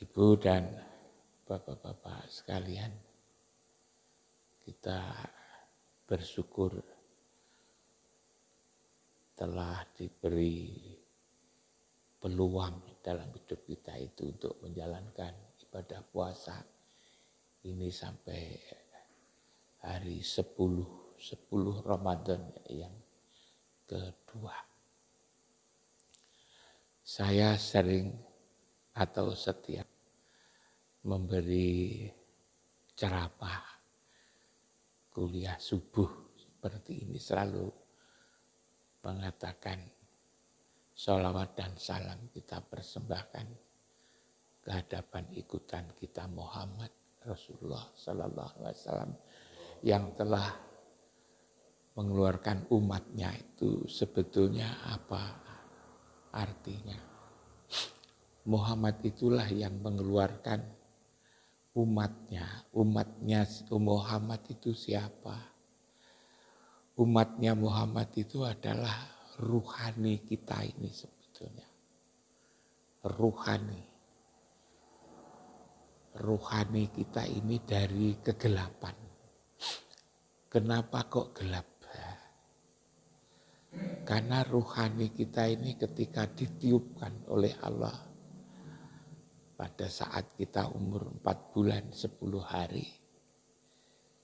Ibu dan Bapak-Bapak sekalian, kita bersyukur telah diberi peluang dalam hidup kita itu untuk menjalankan ibadah puasa ini sampai hari 10 10 Ramadan yang kedua. Saya sering atau setiap memberi ceramah kuliah subuh seperti ini selalu mengatakan sholawat dan salam kita persembahkan ke hadapan ikutan kita Muhammad Rasulullah Sallallahu Alaihi Wasallam yang telah mengeluarkan umatnya itu sebetulnya apa artinya. Muhammad itulah yang mengeluarkan umatnya. Umatnya Muhammad itu siapa? Umatnya Muhammad itu adalah ruhani kita ini sebetulnya. Ruhani. Ruhani kita ini dari kegelapan. Kenapa kok gelap? Karena ruhani kita ini ketika ditiupkan oleh Allah pada saat kita umur 4 bulan 10 hari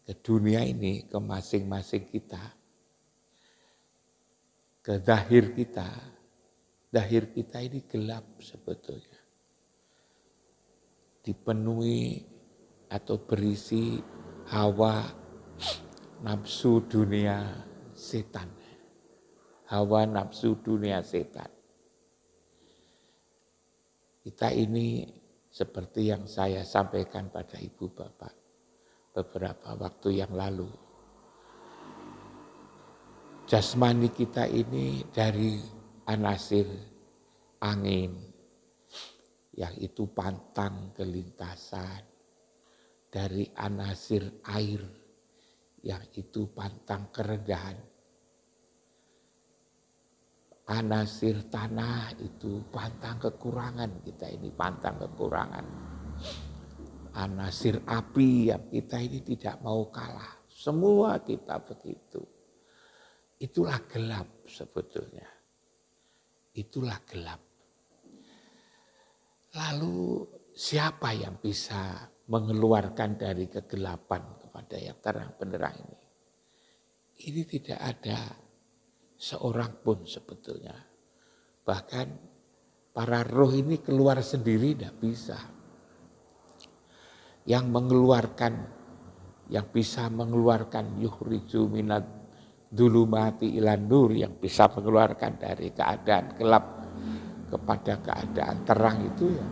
ke dunia ini, ke masing-masing kita, ke dahir kita, dahir kita ini gelap sebetulnya. Dipenuhi atau berisi hawa nafsu dunia setan hawa nafsu dunia setan. Kita ini seperti yang saya sampaikan pada ibu bapak beberapa waktu yang lalu. Jasmani kita ini dari anasir angin, yang itu pantang kelintasan, dari anasir air, yang itu pantang kerendahan, anasir tanah itu pantang kekurangan kita ini pantang kekurangan. Anasir api yang kita ini tidak mau kalah. Semua kita begitu. Itulah gelap sebetulnya. Itulah gelap. Lalu siapa yang bisa mengeluarkan dari kegelapan kepada yang terang benderang ini? Ini tidak ada seorang pun sebetulnya. Bahkan para roh ini keluar sendiri tidak bisa. Yang mengeluarkan, yang bisa mengeluarkan yuhriju minat dulu mati ilan nur, yang bisa mengeluarkan dari keadaan gelap kepada keadaan terang itu ya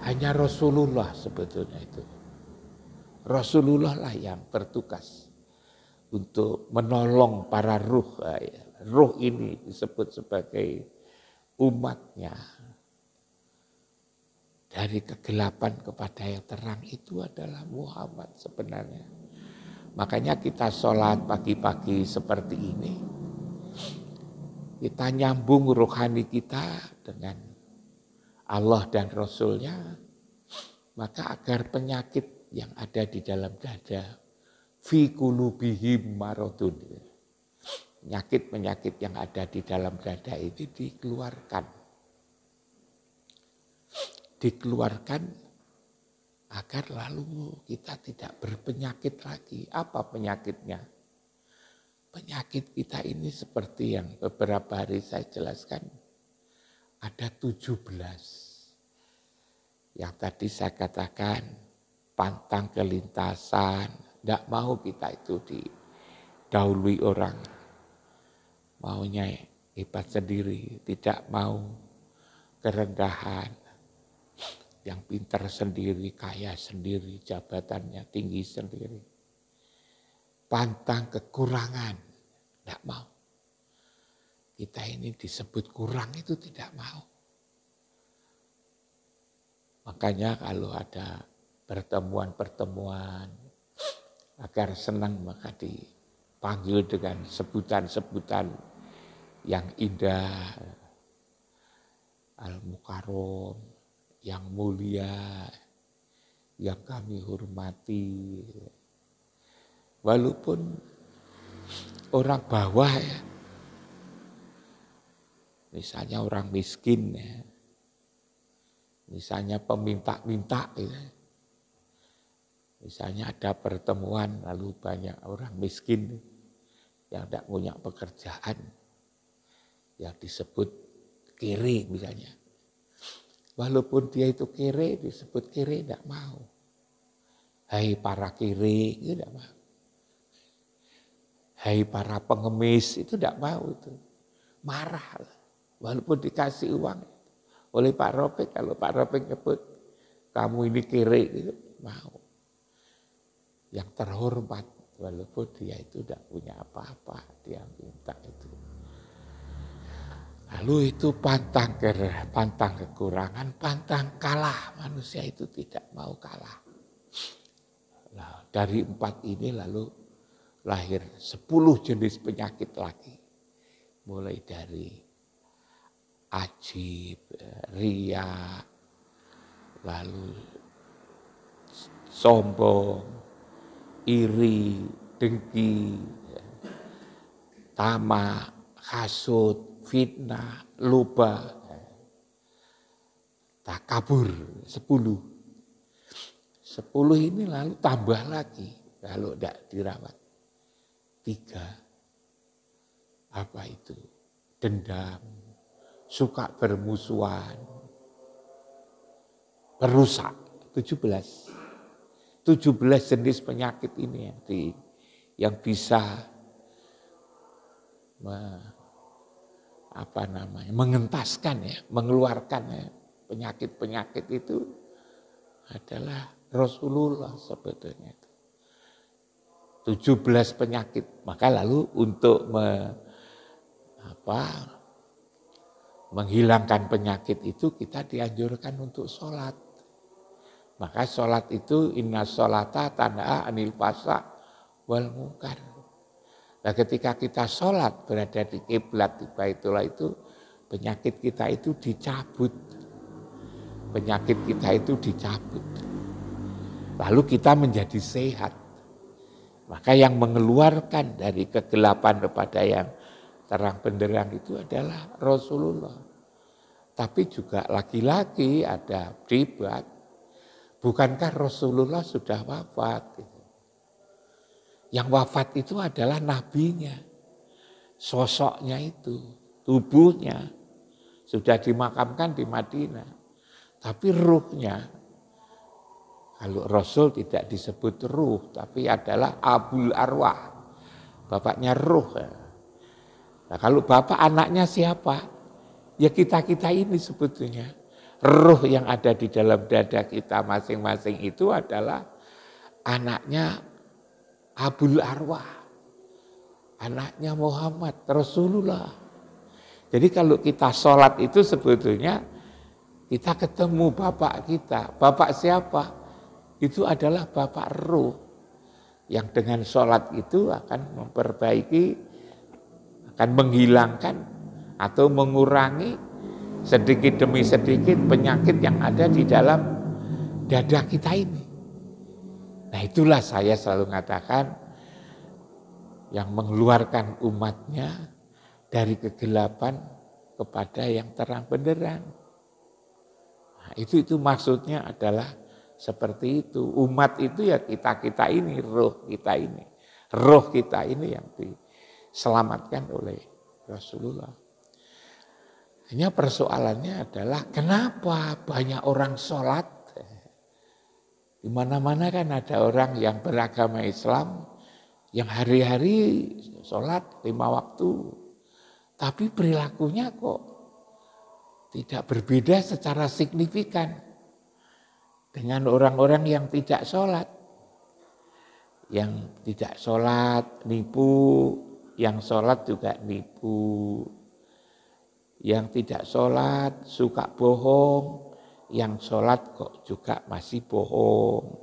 hanya Rasulullah sebetulnya itu. Rasulullah lah yang bertugas untuk menolong para ruh. Ya. Ruh ini disebut sebagai umatnya. Dari kegelapan kepada yang terang itu adalah Muhammad sebenarnya. Makanya kita sholat pagi-pagi seperti ini. Kita nyambung rohani kita dengan Allah dan Rasulnya. Maka agar penyakit yang ada di dalam dada fi kulubihim maradun. Penyakit-penyakit yang ada di dalam dada itu dikeluarkan. Dikeluarkan agar lalu kita tidak berpenyakit lagi. Apa penyakitnya? Penyakit kita ini seperti yang beberapa hari saya jelaskan. Ada 17. Yang tadi saya katakan pantang kelintasan, tidak mau kita itu didahului orang. Maunya hebat sendiri, tidak mau kerendahan. Yang pintar sendiri, kaya sendiri, jabatannya tinggi sendiri. Pantang kekurangan, tidak mau. Kita ini disebut kurang itu tidak mau. Makanya kalau ada pertemuan-pertemuan agar senang maka dipanggil dengan sebutan-sebutan yang indah al mukarom yang mulia, yang kami hormati. Walaupun orang bawah ya, misalnya orang miskin ya, misalnya peminta-minta ya, misalnya ada pertemuan lalu banyak orang miskin yang tidak punya pekerjaan, yang disebut kiri misalnya. Walaupun dia itu kiri, disebut kiri tidak mau. Hai para kiri, tidak mau. Hai para pengemis, itu tidak mau itu. Marah. Walaupun dikasih uang oleh Pak Ropek, kalau Pak Ropek nyebut, kamu ini kiri, itu mau. Yang terhormat, walaupun dia itu tidak punya apa-apa, dia minta itu. Lalu itu pantang ke, pantang kekurangan, pantang kalah. Manusia itu tidak mau kalah. Nah, dari empat ini lalu lahir sepuluh jenis penyakit lagi. Mulai dari ajib, ria, lalu sombong, iri, dengki, tamak, hasut, fitnah, lupa, takabur, sepuluh. Sepuluh ini lalu tambah lagi kalau tidak dirawat. Tiga, apa itu? Dendam, suka bermusuhan, perusak, tujuh belas. Tujuh belas jenis penyakit ini yang, di, yang bisa apa namanya mengentaskan ya, mengeluarkan ya penyakit-penyakit itu adalah Rasulullah sebetulnya itu. 17 penyakit. Maka lalu untuk me, apa, menghilangkan penyakit itu kita dianjurkan untuk sholat. Maka sholat itu inna sholata tanda anil fasa wal mungkar. Nah ketika kita sholat berada di kiblat di baitullah itu penyakit kita itu dicabut. Penyakit kita itu dicabut. Lalu kita menjadi sehat. Maka yang mengeluarkan dari kegelapan kepada yang terang benderang itu adalah Rasulullah. Tapi juga laki-laki ada debat. Bukankah Rasulullah sudah wafat? Yang wafat itu adalah nabinya. Sosoknya itu, tubuhnya sudah dimakamkan di Madinah. Tapi ruhnya, kalau Rasul tidak disebut ruh, tapi adalah abul arwah. Bapaknya ruh. Nah kalau bapak anaknya siapa? Ya kita-kita ini sebetulnya. Ruh yang ada di dalam dada kita masing-masing itu adalah anaknya Abul Arwah. Anaknya Muhammad, Rasulullah. Jadi kalau kita sholat itu sebetulnya kita ketemu bapak kita. Bapak siapa? Itu adalah bapak ruh. Yang dengan sholat itu akan memperbaiki, akan menghilangkan atau mengurangi sedikit demi sedikit penyakit yang ada di dalam dada kita ini. Nah itulah saya selalu mengatakan yang mengeluarkan umatnya dari kegelapan kepada yang terang benderang. Nah, itu itu maksudnya adalah seperti itu. Umat itu ya kita kita ini, roh kita ini, roh kita ini yang diselamatkan oleh Rasulullah. Hanya persoalannya adalah kenapa banyak orang sholat di mana-mana kan ada orang yang beragama Islam yang hari-hari sholat lima waktu. Tapi perilakunya kok tidak berbeda secara signifikan dengan orang-orang yang tidak sholat. Yang tidak sholat nipu, yang sholat juga nipu. Yang tidak sholat suka bohong, yang sholat kok juga masih bohong.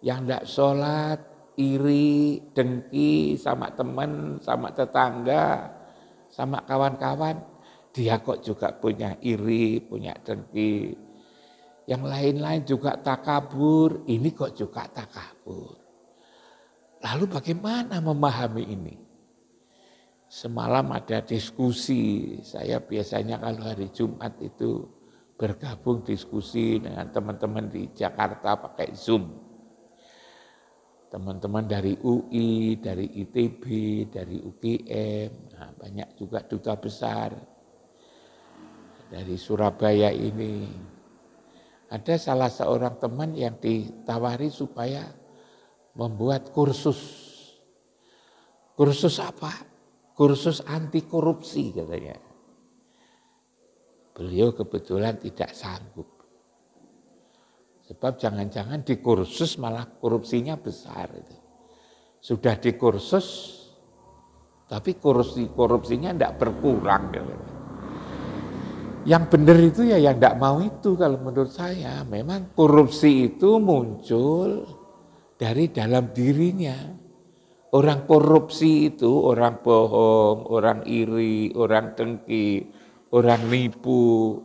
Yang tidak sholat, iri, dengki sama teman, sama tetangga, sama kawan-kawan. Dia kok juga punya iri, punya dengki. yang lain-lain juga takabur, ini kok juga takabur. Lalu bagaimana memahami ini? Semalam ada diskusi, saya biasanya kalau hari Jumat itu bergabung diskusi dengan teman-teman di Jakarta pakai Zoom. Teman-teman dari UI, dari ITB, dari UGM, nah banyak juga duta besar dari Surabaya ini. Ada salah seorang teman yang ditawari supaya membuat kursus. Kursus apa? Kursus anti korupsi katanya. Beliau kebetulan tidak sanggup. Sebab jangan-jangan di kursus malah korupsinya besar itu. Sudah di kursus, tapi korupsi korupsinya tidak berkurang. Yang benar itu ya yang tidak mau itu kalau menurut saya. Memang korupsi itu muncul dari dalam dirinya. Orang korupsi itu orang bohong, orang iri, orang dengki, orang nipu,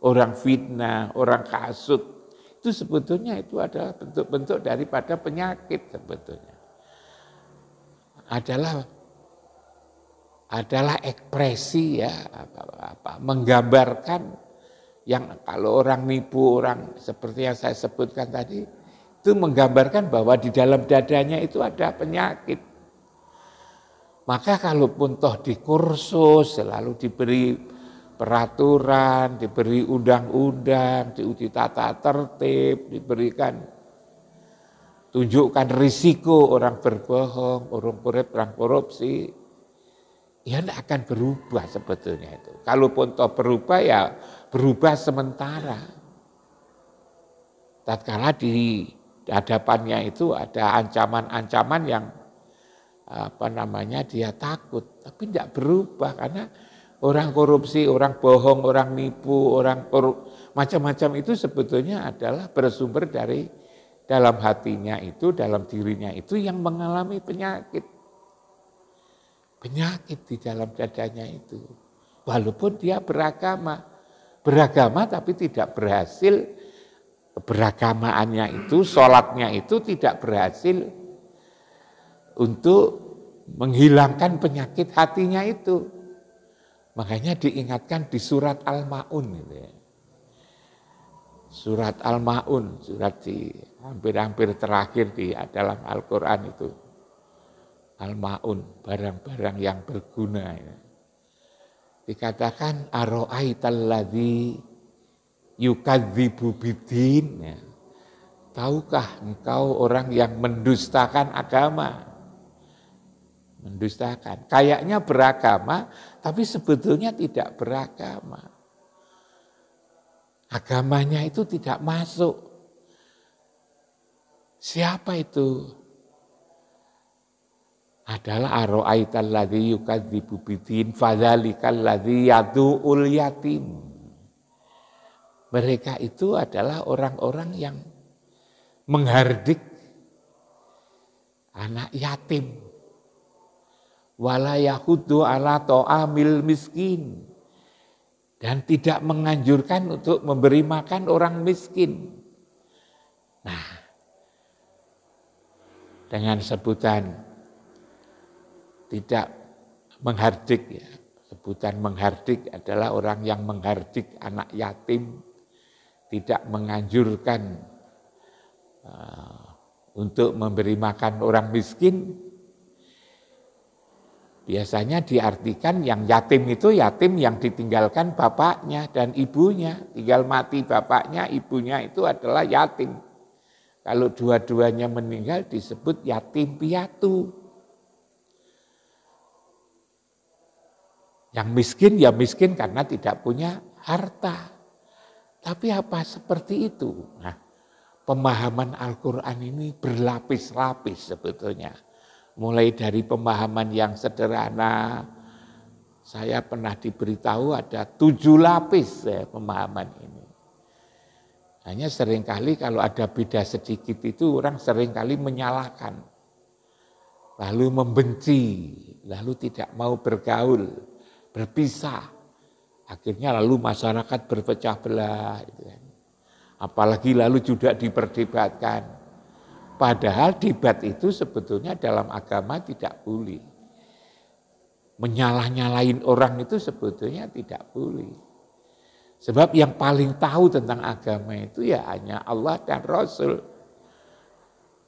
orang fitnah, orang kasut. Itu sebetulnya itu adalah bentuk-bentuk daripada penyakit sebetulnya. Adalah adalah ekspresi ya apa, apa menggambarkan yang kalau orang nipu orang seperti yang saya sebutkan tadi itu menggambarkan bahwa di dalam dadanya itu ada penyakit. Maka kalaupun toh di kursus selalu diberi peraturan, diberi undang-undang, diuji tata tertib, diberikan tunjukkan risiko orang berbohong, orang korupsi, ya tidak akan berubah sebetulnya itu. Kalaupun toh berubah ya berubah sementara. Tatkala di hadapannya itu ada ancaman-ancaman yang apa namanya dia takut, tapi tidak berubah karena orang korupsi, orang bohong, orang nipu, orang macam-macam itu sebetulnya adalah bersumber dari dalam hatinya itu, dalam dirinya itu yang mengalami penyakit penyakit di dalam dadanya itu. Walaupun dia beragama, beragama tapi tidak berhasil beragamaannya itu, sholatnya itu tidak berhasil untuk menghilangkan penyakit hatinya itu. Makanya diingatkan di surat Al-Ma'un gitu ya. Surat Al-Ma'un, surat di hampir-hampir terakhir di dalam Al-Quran itu al-maun, barang-barang yang berguna. Ya. Dikatakan aro'aitalladzi yukadzibu bidin. Ya. Tahukah engkau orang yang mendustakan agama? Mendustakan. Kayaknya beragama, tapi sebetulnya tidak beragama. Agamanya itu tidak masuk. Siapa itu? adalah aro'aital ladzi yukadzibu bidin fadzalikal ladzi yadu'ul yatim. Mereka itu adalah orang-orang yang menghardik anak yatim. Wala yahudu ala to'amil miskin. Dan tidak menganjurkan untuk memberi makan orang miskin. Nah, dengan sebutan tidak menghardik ya. Sebutan menghardik adalah orang yang menghardik anak yatim, tidak menganjurkan uh, untuk memberi makan orang miskin. Biasanya diartikan yang yatim itu yatim yang ditinggalkan bapaknya dan ibunya. Tinggal mati bapaknya, ibunya itu adalah yatim. Kalau dua-duanya meninggal disebut yatim piatu. Yang miskin ya miskin karena tidak punya harta. Tapi apa seperti itu? Nah, pemahaman Al-Quran ini berlapis-lapis sebetulnya. Mulai dari pemahaman yang sederhana, saya pernah diberitahu ada tujuh lapis ya, pemahaman ini. Hanya sering kali kalau ada beda sedikit itu orang sering kali menyalahkan. Lalu membenci, lalu tidak mau bergaul berpisah. Akhirnya lalu masyarakat berpecah belah. Gitu kan. Apalagi lalu juga diperdebatkan. Padahal debat itu sebetulnya dalam agama tidak boleh. Menyalah-nyalain orang itu sebetulnya tidak boleh. Sebab yang paling tahu tentang agama itu ya hanya Allah dan Rasul.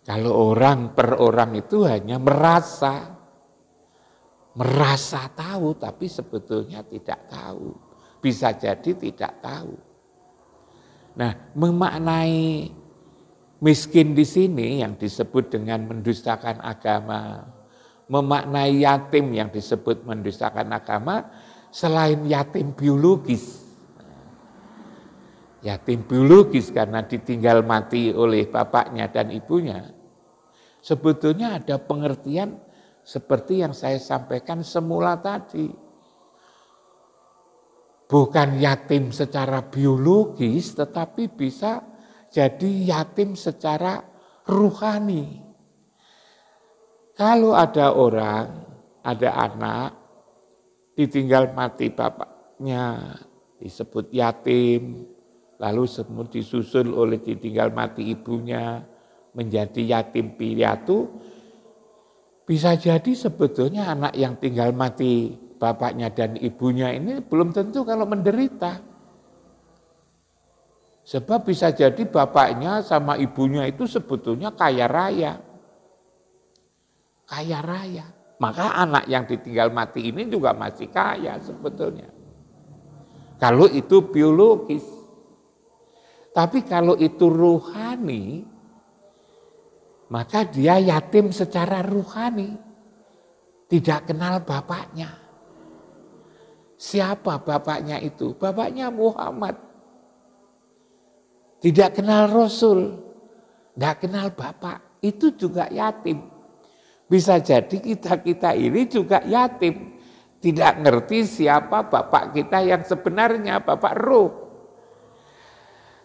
Kalau orang per orang itu hanya merasa, merasa tahu tapi sebetulnya tidak tahu. Bisa jadi tidak tahu. Nah, memaknai miskin di sini yang disebut dengan mendustakan agama, memaknai yatim yang disebut mendustakan agama, selain yatim biologis. Yatim biologis karena ditinggal mati oleh bapaknya dan ibunya. Sebetulnya ada pengertian seperti yang saya sampaikan semula tadi bukan yatim secara biologis, tetapi bisa jadi yatim secara ruhani. Kalau ada orang, ada anak, ditinggal mati bapaknya, disebut yatim, lalu semua disusul oleh ditinggal mati ibunya, menjadi yatim piatu, bisa jadi sebetulnya anak yang tinggal mati bapaknya dan ibunya ini belum tentu kalau menderita. Sebab bisa jadi bapaknya sama ibunya itu sebetulnya kaya raya. Kaya raya. Maka anak yang ditinggal mati ini juga masih kaya sebetulnya. Kalau itu biologis. Tapi kalau itu ruhani, maka dia yatim secara ruhani. Tidak kenal bapaknya. Siapa bapaknya itu? Bapaknya Muhammad. Tidak kenal Rasul. Tidak kenal bapak. Itu juga yatim. Bisa jadi kita-kita ini juga yatim. Tidak ngerti siapa bapak kita yang sebenarnya, bapak roh.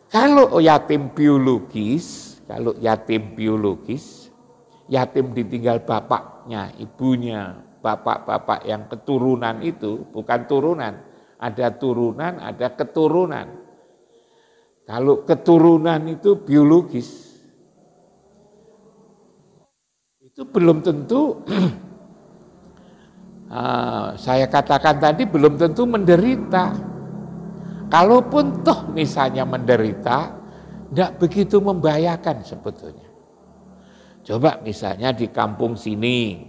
Kalau yatim biologis, kalau yatim biologis, yatim ditinggal bapaknya, ibunya, bapak-bapak yang keturunan itu bukan turunan, ada turunan, ada keturunan. Kalau keturunan itu biologis, itu belum tentu, ah, saya katakan tadi belum tentu menderita. Kalaupun toh misalnya menderita, tidak begitu membahayakan sebetulnya. Coba misalnya di kampung sini,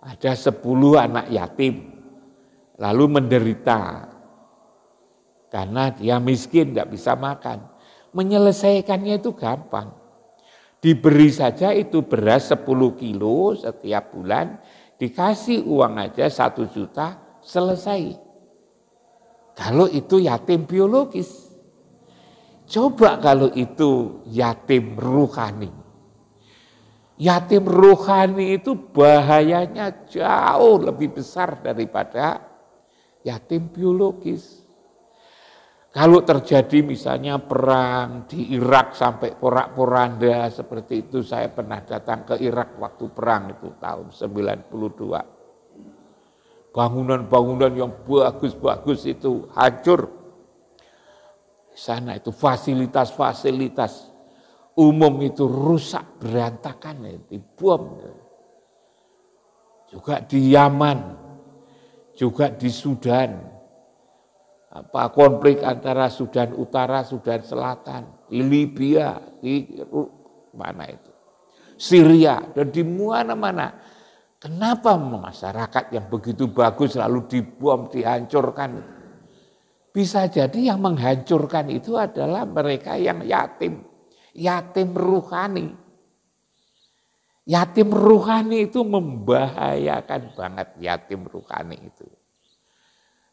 ada sepuluh anak yatim, lalu menderita karena dia miskin, tidak bisa makan. Menyelesaikannya itu gampang. Diberi saja itu beras 10 kilo setiap bulan, dikasih uang aja satu juta, selesai. Kalau itu yatim biologis. Coba kalau itu yatim ruhani. Yatim rohani itu bahayanya jauh lebih besar daripada yatim biologis. Kalau terjadi misalnya perang di Irak sampai porak-poranda seperti itu, saya pernah datang ke Irak waktu perang itu tahun 92. Bangunan-bangunan yang bagus-bagus itu hancur. Di sana itu fasilitas-fasilitas umum itu rusak berantakan ya, dibom. Juga di Yaman, juga di Sudan. Apa konflik antara Sudan Utara, Sudan Selatan, di Libya, di mana itu? Syria dan di mana-mana. Kenapa masyarakat yang begitu bagus lalu dibom, dihancurkan? Bisa jadi yang menghancurkan itu adalah mereka yang yatim yatim ruhani. Yatim ruhani itu membahayakan banget yatim ruhani itu.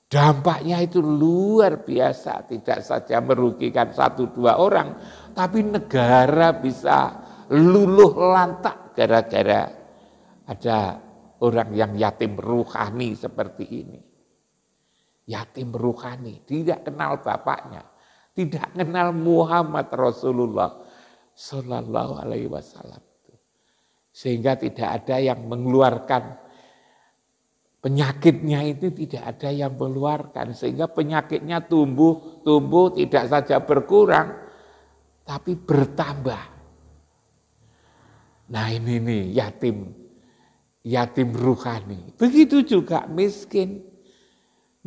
Dampaknya itu luar biasa, tidak saja merugikan satu dua orang, tapi negara bisa luluh lantak gara-gara ada orang yang yatim ruhani seperti ini. Yatim ruhani, tidak kenal bapaknya, tidak kenal Muhammad Rasulullah, Sallallahu Alaihi Wasallam. Sehingga tidak ada yang mengeluarkan penyakitnya itu tidak ada yang mengeluarkan sehingga penyakitnya tumbuh tumbuh tidak saja berkurang tapi bertambah. Nah ini nih yatim, yatim ruhani. Begitu juga miskin.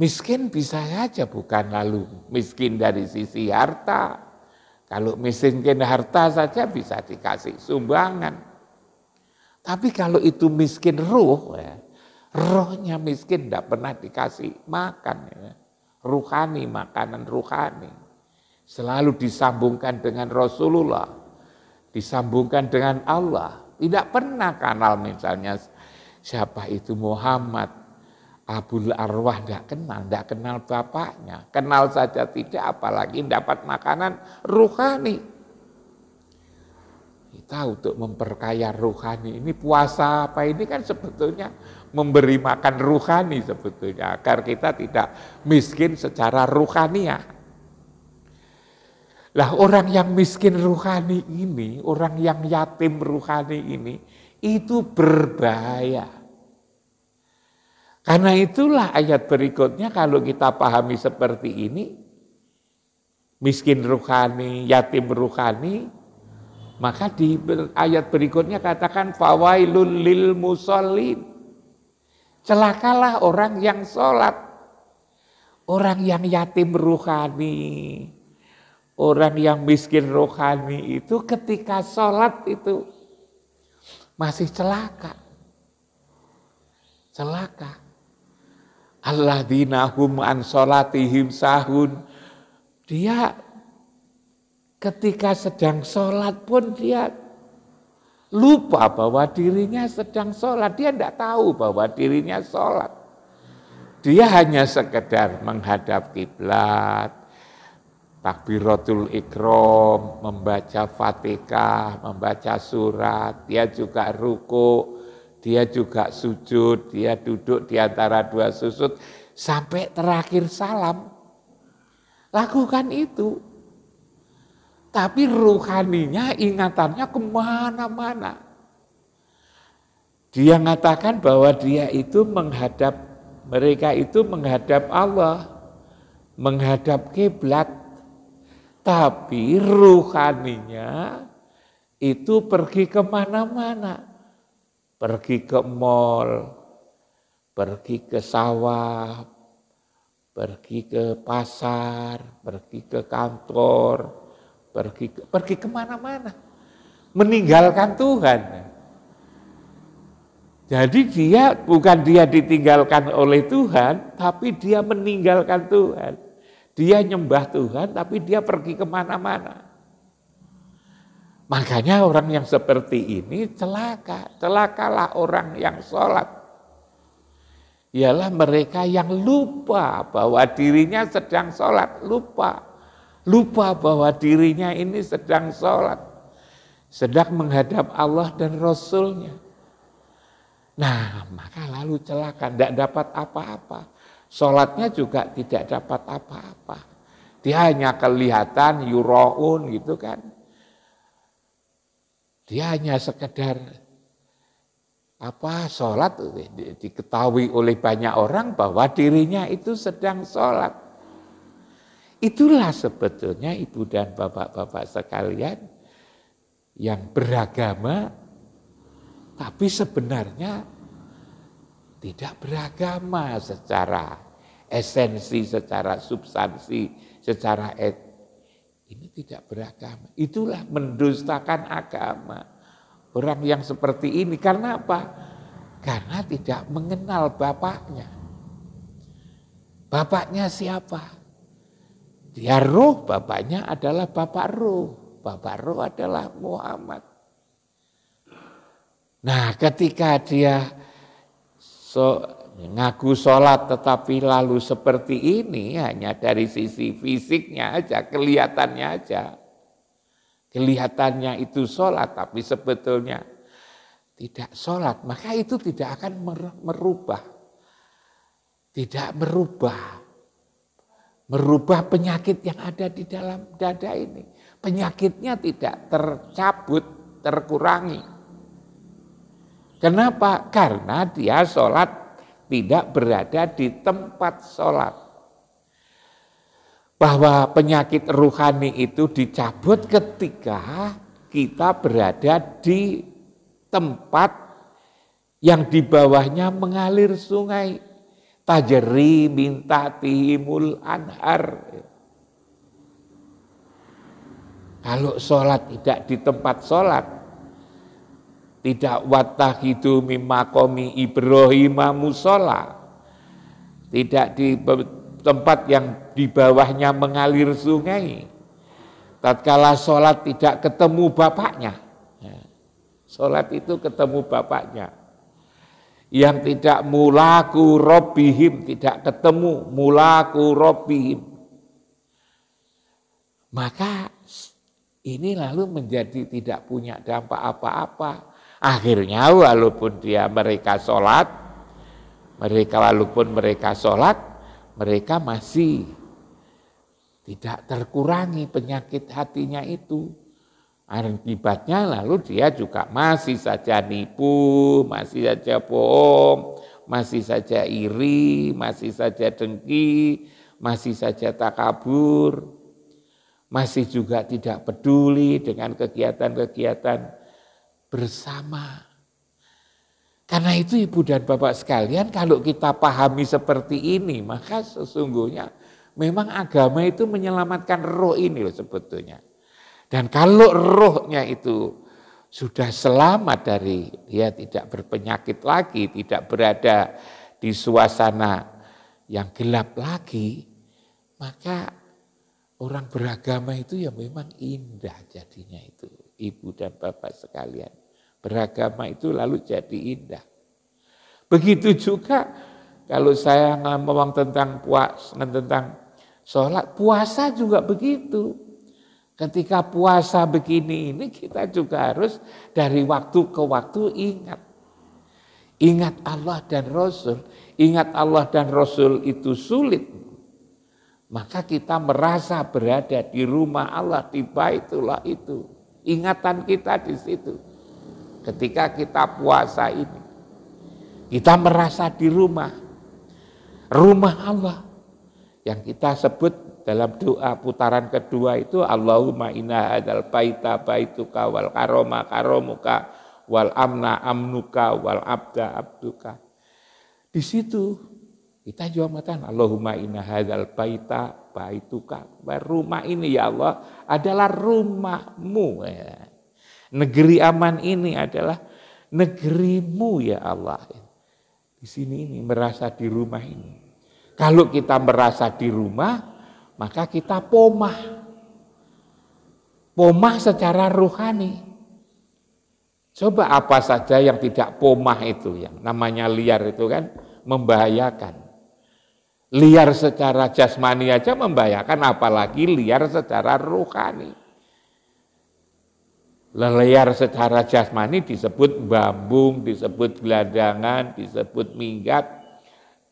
Miskin bisa saja bukan lalu miskin dari sisi harta. Kalau miskin harta saja bisa dikasih sumbangan. Tapi kalau itu miskin ruh, ya, rohnya miskin tidak pernah dikasih makan. Ya. Ruhani, makanan ruhani. Selalu disambungkan dengan Rasulullah. Disambungkan dengan Allah. Tidak pernah kanal misalnya siapa itu Muhammad, Abul Arwah tidak kenal, tidak kenal bapaknya. Kenal saja tidak, apalagi dapat makanan ruhani. Kita untuk memperkaya ruhani, ini puasa apa ini kan sebetulnya memberi makan ruhani sebetulnya. Agar kita tidak miskin secara ruhania. Lah orang yang miskin ruhani ini, orang yang yatim ruhani ini, itu berbahaya karena itulah ayat berikutnya kalau kita pahami seperti ini, miskin ruhani, yatim ruhani, maka di ayat berikutnya katakan fawailul lil musallin. Celakalah orang yang sholat, orang yang yatim ruhani, orang yang miskin rohani itu ketika sholat itu masih celaka. Celaka. Alladzina an sholatihim sahun. Dia ketika sedang sholat pun dia lupa bahwa dirinya sedang sholat. Dia tidak tahu bahwa dirinya sholat. Dia hanya sekedar menghadap kiblat, takbiratul ikrom, membaca fatihah, membaca surat, dia juga ruku, dia juga sujud, dia duduk di antara dua sujud sampai terakhir salam. Lakukan itu. Tapi ruhaninya ingatannya ke mana-mana. Dia mengatakan bahwa dia itu menghadap, mereka itu menghadap Allah, menghadap kiblat. Tapi ruhaninya itu pergi ke mana-mana pergi ke mall, pergi ke sawah, pergi ke pasar, pergi ke kantor, pergi ke, pergi ke mana-mana, meninggalkan Tuhan. Jadi dia bukan dia ditinggalkan oleh Tuhan, tapi dia meninggalkan Tuhan. Dia nyembah Tuhan, tapi dia pergi ke mana-mana. Makanya orang yang seperti ini celaka. Celakalah orang yang sholat. Ialah mereka yang lupa bahwa dirinya sedang sholat. Lupa. Lupa bahwa dirinya ini sedang sholat. Sedang menghadap Allah dan Rasulnya. Nah, maka lalu celaka. Tidak dapat apa-apa. Sholatnya juga tidak dapat apa-apa. Dia hanya kelihatan yuroun gitu kan dia hanya sekedar apa sholat diketahui oleh banyak orang bahwa dirinya itu sedang sholat. Itulah sebetulnya ibu dan bapak-bapak sekalian yang beragama tapi sebenarnya tidak beragama secara esensi, secara substansi, secara et, ini tidak beragama. Itulah mendustakan agama. Orang yang seperti ini karena apa? Karena tidak mengenal bapaknya. Bapaknya siapa? Dia roh, bapaknya adalah bapak roh. Bapak roh adalah Muhammad. Nah ketika dia so, Ngaku sholat tetapi lalu seperti ini hanya dari sisi fisiknya aja, kelihatannya aja. Kelihatannya itu sholat tapi sebetulnya tidak sholat. Maka itu tidak akan merubah. Tidak merubah. Merubah penyakit yang ada di dalam dada ini. Penyakitnya tidak tercabut, terkurangi. Kenapa? Karena dia sholat tidak berada di tempat sholat. bahwa penyakit ruhani itu dicabut ketika kita berada di tempat yang di bawahnya mengalir sungai. Tajeri minta timul anhar. Kalau sholat tidak di tempat sholat, tidak watahidu mimakomi Ibrahim musola, tidak di tempat yang di bawahnya mengalir sungai. Tatkala sholat tidak ketemu bapaknya. Ya. Sholat itu ketemu bapaknya. Yang tidak mulaku robihim, tidak ketemu mulaku robihim. Maka ini lalu menjadi tidak punya dampak apa-apa. Akhirnya walaupun dia mereka sholat, mereka walaupun mereka sholat, mereka masih tidak terkurangi penyakit hatinya itu. Akibatnya lalu dia juga masih saja nipu, masih saja bohong, masih saja iri, masih saja dengki, masih saja takabur, masih juga tidak peduli dengan kegiatan-kegiatan bersama karena itu ibu dan bapak sekalian kalau kita pahami seperti ini maka sesungguhnya memang agama itu menyelamatkan roh ini loh sebetulnya. Dan kalau rohnya itu sudah selamat dari dia tidak berpenyakit lagi, tidak berada di suasana yang gelap lagi, maka orang beragama itu ya memang indah jadinya itu, ibu dan bapak sekalian. Beragama itu lalu jadi indah. Begitu juga kalau saya ngomong tentang puas, tentang sholat, puasa juga begitu. Ketika puasa begini ini kita juga harus dari waktu ke waktu ingat. Ingat Allah dan Rasul. Ingat Allah dan Rasul itu sulit. Maka kita merasa berada di rumah Allah, di baitullah itu. Ingatan kita di situ ketika kita puasa ini. Kita merasa di rumah, rumah Allah yang kita sebut dalam doa putaran kedua itu Allahumma inna hadal baita baituka wal karoma karomuka wal amna amnuka wal abda abduka. Di situ kita juga mengatakan Allahumma inna hadal baita baituka. Rumah ini ya Allah adalah rumahmu. Ya. Negeri aman ini adalah negerimu ya Allah. Di sini ini merasa di rumah ini. Kalau kita merasa di rumah, maka kita pomah. Pomah secara rohani. Coba apa saja yang tidak pomah itu, yang namanya liar itu kan membahayakan. Liar secara jasmani aja membahayakan, apalagi liar secara rohani. Leliar secara jasmani disebut bambung, disebut gelandangan, disebut minggat,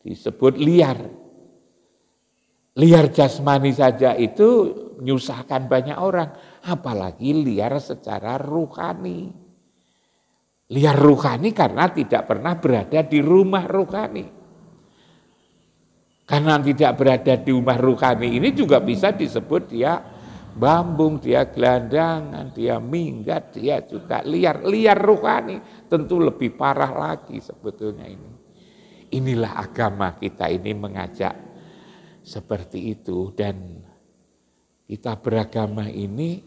disebut liar. Liar jasmani saja itu menyusahkan banyak orang, apalagi liar secara ruhani. Liar ruhani karena tidak pernah berada di rumah ruhani. Karena tidak berada di rumah ruhani ini juga bisa disebut dia bambung, dia gelandangan, dia minggat, dia juga liar. Liar rohani tentu lebih parah lagi sebetulnya ini. Inilah agama kita ini mengajak seperti itu dan kita beragama ini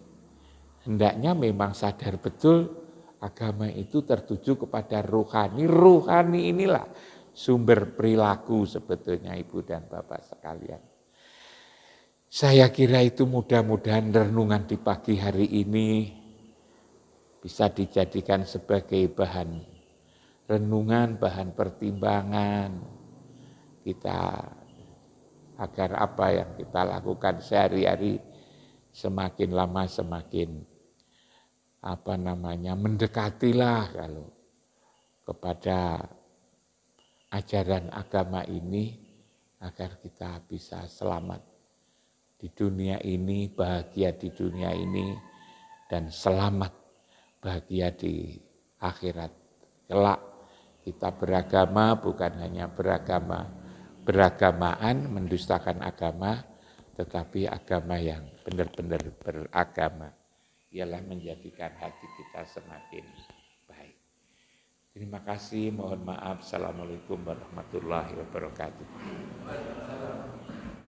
hendaknya memang sadar betul agama itu tertuju kepada rohani. Rohani inilah sumber perilaku sebetulnya ibu dan bapak sekalian. Saya kira itu mudah-mudahan renungan di pagi hari ini bisa dijadikan sebagai bahan renungan, bahan pertimbangan kita agar apa yang kita lakukan sehari-hari semakin lama semakin apa namanya mendekatilah kalau kepada ajaran agama ini agar kita bisa selamat di dunia ini, bahagia di dunia ini, dan selamat bahagia di akhirat. Kelak kita beragama bukan hanya beragama beragamaan, mendustakan agama, tetapi agama yang benar-benar beragama ialah menjadikan hati kita semakin baik. Terima kasih, mohon maaf. Assalamualaikum warahmatullahi wabarakatuh.